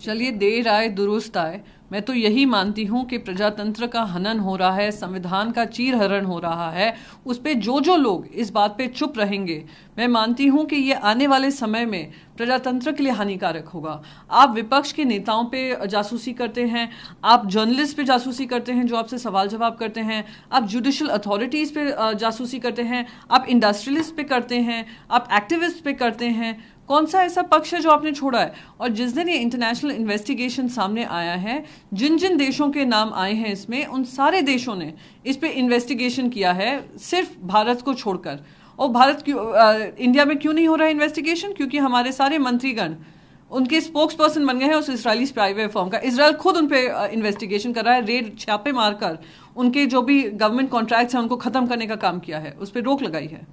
चलिए देर आए, दुरुस्त आए। मैं तो यही मानती हूँ कि प्रजातंत्र का हनन हो रहा है, संविधान का चीर हरण हो रहा है। उस पर जो जो लोग इस बात पे चुप रहेंगे मैं मानती हूँ कि ये आने वाले समय में प्रजातंत्र के लिए हानिकारक होगा। आप विपक्ष के नेताओं पे जासूसी करते हैं, आप जर्नलिस्ट पे जासूसी करते हैं जो आपसे सवाल जवाब करते हैं, आप जुडिशल अथॉरिटीज़ पे जासूसी करते हैं, आप इंडस्ट्रियलिस्ट पे करते हैं, आप एक्टिविस्ट पे करते हैं। कौन सा ऐसा पक्ष है जो आपने छोड़ा है? और जिस दिन ये इंटरनेशनल इन्वेस्टिगेशन सामने आया है जिन जिन देशों के नाम आए हैं इसमें, उन सारे देशों ने इस पर इन्वेस्टिगेशन किया है, सिर्फ़ भारत को छोड़कर। और भारत क्यों इंडिया में क्यों नहीं हो रहा है इन्वेस्टिगेशन क्योंकि हमारे सारे मंत्रीगण उनके स्पोक्स पर्सन बन गए हैं उस इसराइली स्पाईवे फर्म का इसराइल खुद उन पे इन्वेस्टिगेशन कर रहा है रेड छापे मारकर उनके जो भी गवर्नमेंट कॉन्ट्रैक्ट्स हैं उनको खत्म करने का काम किया है उस पर रोक लगाई है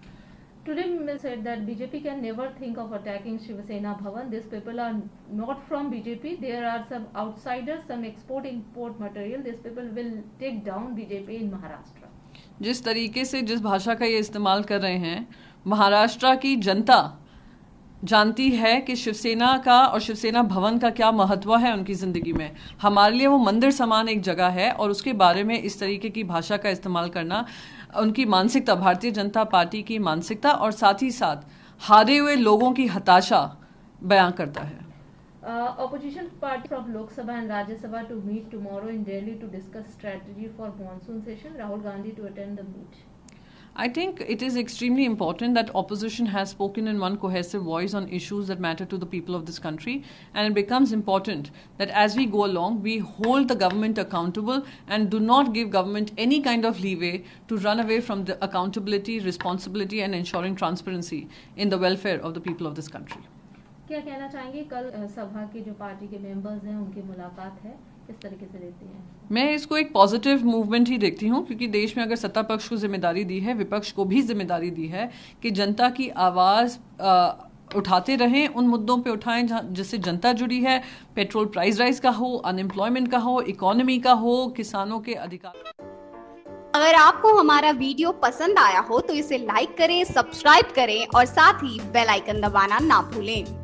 Today, Mill said that BJP can never think of attacking Shiv Sena Bhavan. These people are not from BJP. There are some outsiders, some export-import material. These people will take down BJP in Maharashtra. जिस तरीके से जिस भाषा का ये इस्तेमाल कर रहे हैं, महाराष्ट्र की जनता जानती है कि शिवसेना का और शिवसेना भवन का क्या महत्व है उनकी ज़िंदगी में। हमारे लिए वो मंदिर समान एक जगह है और उसके बारे में इस तरीके की भाषा का इस्तेमाल करना, उनकी मानसिकता, भारतीय जनता पार्टी की मानसिकता और साथ ही साथ हारे हुए लोगों की हताशा बयां करता है। Uh, opposition party from Lok Sabha and Rajya Sabha to meet tomorrow in Delhi to discuss strategy for monsoon session. Rahul Gandhi to attend the meet. I think it is extremely important that opposition has spoken in one cohesive voice on issues that matter to the people of this country, and it becomes important that as we go along, we hold the government accountable and do not give government any kind of leeway to run away from the accountability, responsibility, and ensuring transparency in the welfare of the people of this country. क्या कहना चाहेंगे? कल सभा के जो party के members हैं उनकी मुलाकात है। किस तरीके से देखती हैं? मैं इसको एक पॉजिटिव मूवमेंट ही देखती हूँ क्योंकि देश में अगर सत्ता पक्ष को ज़िम्मेदारी दी है विपक्ष को भी ज़िम्मेदारी दी है कि जनता की आवाज़ उठाते रहें उन मुद्दों पे उठाएँ जहाँ जिससे जनता जुड़ी है। पेट्रोल प्राइस राइज का हो अनएम्प्लॉयमेंट का हो इकोनॉमी का हो किसानों के अधिकार। अगर आपको हमारा वीडियो पसंद आया हो तो इसे लाइक करें सब्सक्राइब करें और साथ ही बेल आइकन दबाना ना भूलें।